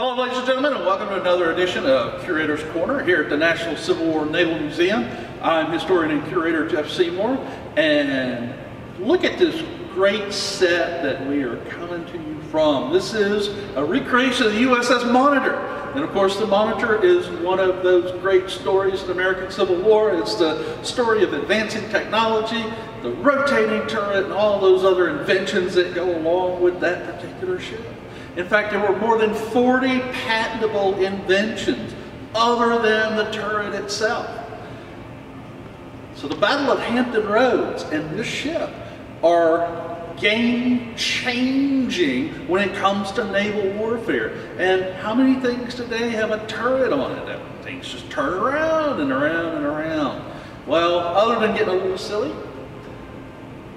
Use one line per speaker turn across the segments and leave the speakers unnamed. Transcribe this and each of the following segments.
Hello, ladies and gentlemen, and welcome to another edition of Curator's Corner here at the National Civil War Naval Museum. I'm historian and curator Jeff Seymour, and look at this great set that we are coming to you from. This is a recreation of the USS Monitor. And of course, the Monitor is one of those great stories of the American Civil War. It's the story of advancing technology, the rotating turret, and all those other inventions that go along with that particular ship. In fact, there were more than 40 patentable inventions other than the turret itself. So the Battle of Hampton Roads and this ship are game changing when it comes to naval warfare. And how many things today have a turret on it? Things just turn around and around and around. Well, other than getting a little silly,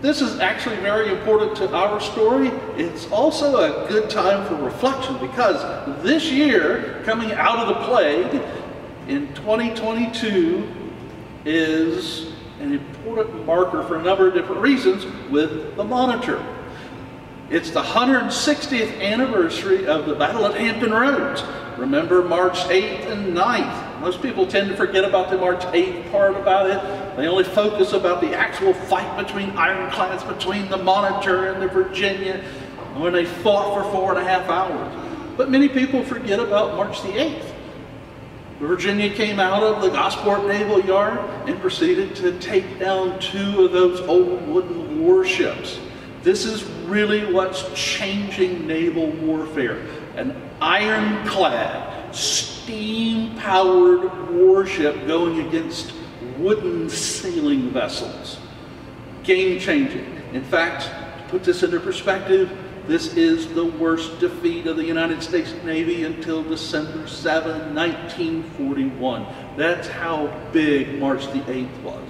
this is actually very important to our story. It's also a good time for reflection because this year, coming out of the plague, in 2022, is an important marker for a number of different reasons with the monitor. It's the 160th anniversary of the Battle at Hampton Roads. Remember March 8th and 9th. Most people tend to forget about the March 8th part about it. They only focus about the actual fight between ironclads, between the Monitor and the Virginia, when they fought for four and a half hours. But many people forget about March the 8th. The Virginia came out of the Gosport Naval Yard and proceeded to take down two of those old wooden warships. This is really what's changing naval warfare. An ironclad, steam-powered warship going against wooden sailing vessels. Game-changing. In fact, to put this into perspective, this is the worst defeat of the United States Navy until December 7, 1941. That's how big March the 8th was.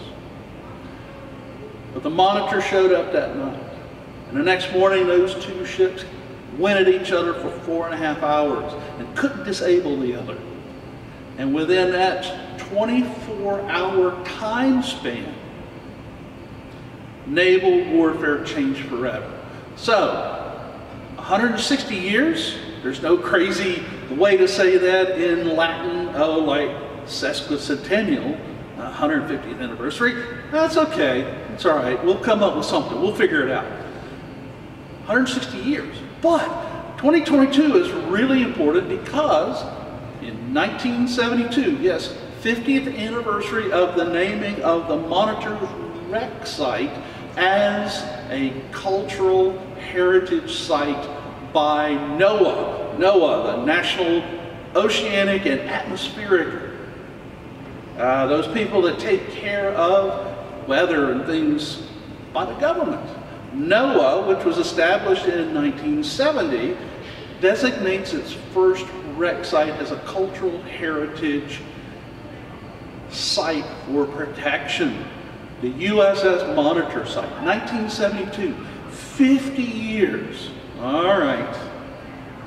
But the Monitor showed up that night. And the next morning, those two ships went at each other for four and a half hours and couldn't disable the other. And within that 24-hour time span, naval warfare changed forever. So, 160 years. There's no crazy way to say that in Latin, oh, like sesquicentennial, 150th anniversary. That's okay. It's all right. We'll come up with something. We'll figure it out. 160 years. But 2022 is really important because in 1972, yes, 50th anniversary of the naming of the Monitor's wreck site as a cultural heritage site by NOAA. NOAA, the National Oceanic and Atmospheric, uh, those people that take care of weather and things by the government. NOAA, which was established in 1970, designates its first wreck site as a cultural heritage site for protection. The USS Monitor site, 1972. 50 years. All right.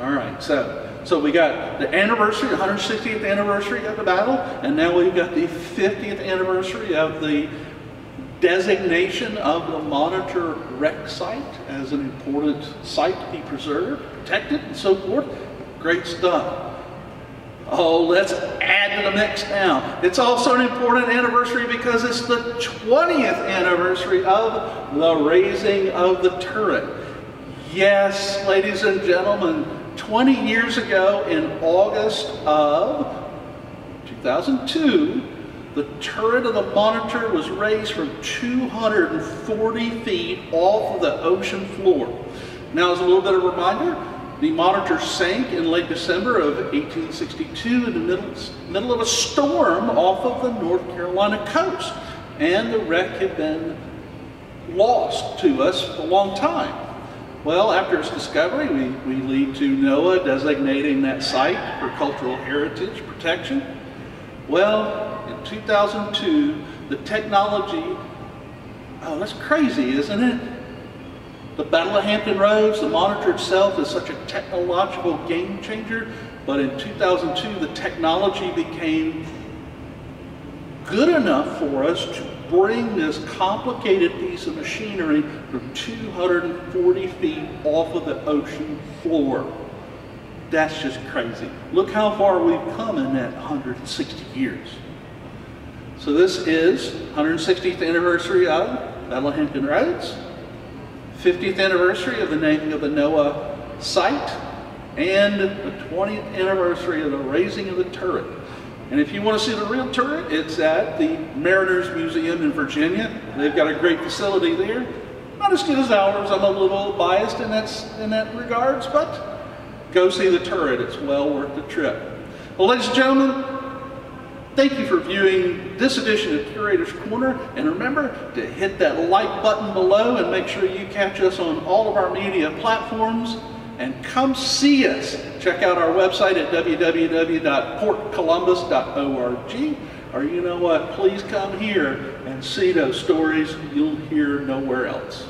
All right. So, so we got the anniversary, 160th anniversary of the battle, and now we've got the 50th anniversary of the designation of the Monitor wreck site as an important site to be preserved, protected, and so forth. Great stuff. Oh, let's add to the mix now. It's also an important anniversary because it's the 20th anniversary of the raising of the turret. Yes, ladies and gentlemen, 20 years ago in August of 2002, the turret of the Monitor was raised from 240 feet off of the ocean floor. Now, as a little bit of a reminder, the Monitor sank in late December of 1862 in the middle, middle of a storm off of the North Carolina coast. And the wreck had been lost to us for a long time. Well, after its discovery, we, we lead to NOAA designating that site for cultural heritage protection. Well, in 2002, the technology, oh, that's crazy, isn't it? The Battle of Hampton Roads, the monitor itself is such a technological game changer, but in 2002 the technology became good enough for us to bring this complicated piece of machinery from 240 feet off of the ocean floor. That's just crazy. Look how far we've come in that 160 years. So this is 160th anniversary of Battle of Hampton Roads, 50th anniversary of the naming of the NOAA site, and the 20th anniversary of the raising of the turret. And if you want to see the real turret, it's at the Mariners Museum in Virginia. They've got a great facility there. Not as good as ours. I'm a little biased in that, in that regards, but go see the turret. It's well worth the trip. Well, ladies and gentlemen, thank you for viewing this edition of Curator's Corner. And remember to hit that like button below and make sure you catch us on all of our media platforms and come see us. Check out our website at www.portcolumbus.org. Or you know what, please come here and see those stories you'll hear nowhere else.